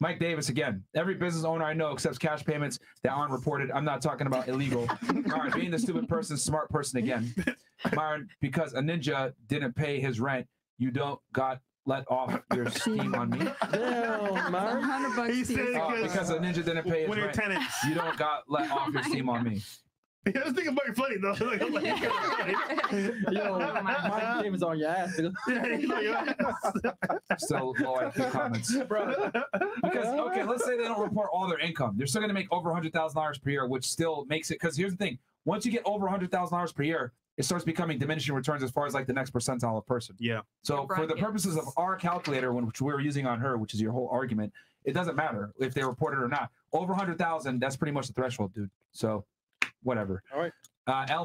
Mike Davis again. Every business owner I know accepts cash payments that aren't reported. I'm not talking about illegal. All right, being the stupid person, smart person again. Myron, because a ninja didn't pay his rent, you don't got let off your steam on me. Damn, man. hundred bucks. He said Oh, pocket. because a ninja didn't pay his rent, tenants. you don't got let off your oh my steam on me. I was thinking about your funny though. Like, I'm like, it's kinda funny. Yo, my Mike Davis on your ass, dude. Yeah, he's like, yeah. Still low IQ comments. bro. Because okay, let's say they don't report all their income. They're still going to make over hundred thousand dollars per year, which still makes it. Because here's the thing: once you get over hundred thousand dollars per year, it starts becoming diminishing returns as far as like the next percentile of person. Yeah. So Your for the bracket. purposes of our calculator, which we're using on her, which is your whole argument, it doesn't matter if they report it or not. Over hundred thousand, that's pretty much the threshold, dude. So whatever. All right. Uh, Al